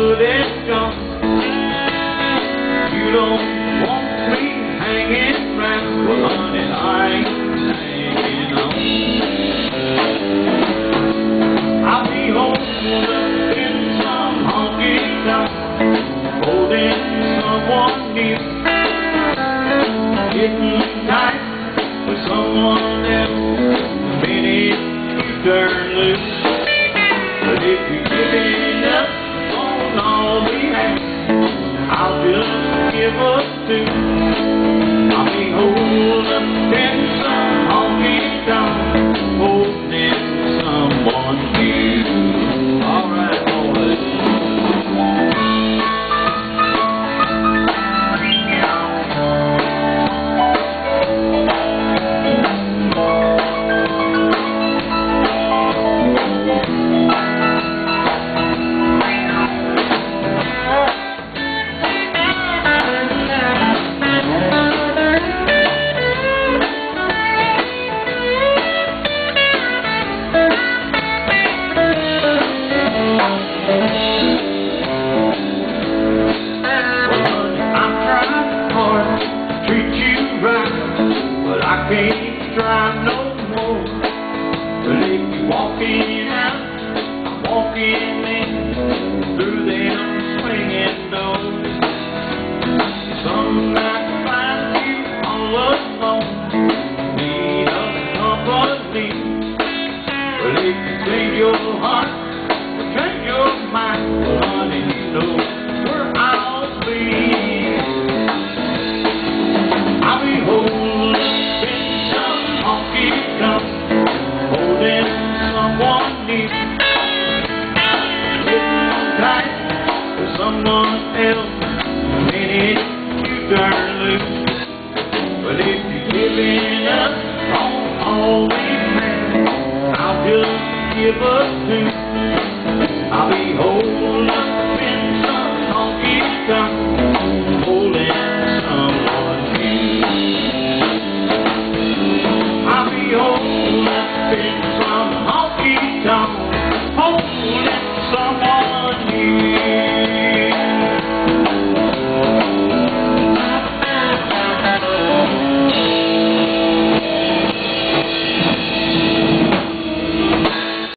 good and gone. You don't want me hanging round. Well, honey, I ain't hanging on. I'll be home in some honky tonk, holding someone near, getting tight with someone else. The minute you turn loose, but if you give in. Just give walking out, I'm walking in through them swinging doors. Some night find you all alone, need other company. Well, if you change your heart, or change your mind, honey, you know where I'll be. I'll be holding in some honky tonk, I'll be holding up in some honky tonk.